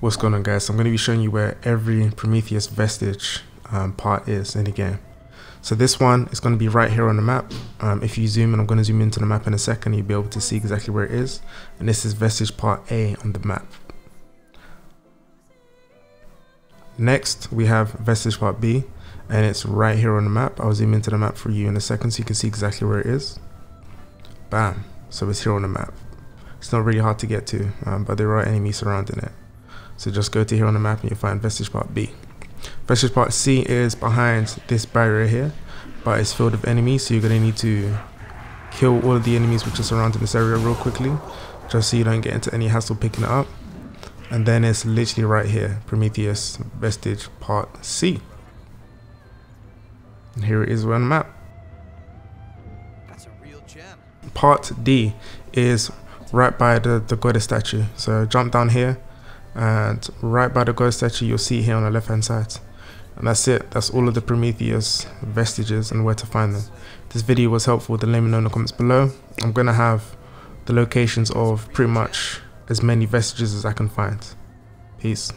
What's going on guys? So I'm going to be showing you where every Prometheus vestige um, part is in the game. So this one is going to be right here on the map. Um, if you zoom and I'm going to zoom into the map in a second, you'll be able to see exactly where it is. And this is vestige part A on the map. Next, we have vestige part B and it's right here on the map. I'll zoom into the map for you in a second so you can see exactly where it is. Bam. So it's here on the map. It's not really hard to get to, um, but there are enemies surrounding it. So just go to here on the map and you'll find Vestige Part B. Vestige Part C is behind this barrier here, but it's filled with enemies, so you're going to need to kill all of the enemies which are surrounding this area real quickly, just so you don't get into any hassle picking it up. And then it's literally right here, Prometheus Vestige Part C. And here it is on the map. That's a real gem. Part D is right by the, the goddess statue. So jump down here and right by the god statue you'll see here on the left hand side. And that's it. That's all of the prometheus vestiges and where to find them. This video was helpful. Then let me know in the comments below. I'm gonna have the locations of pretty much as many vestiges as i can find. Peace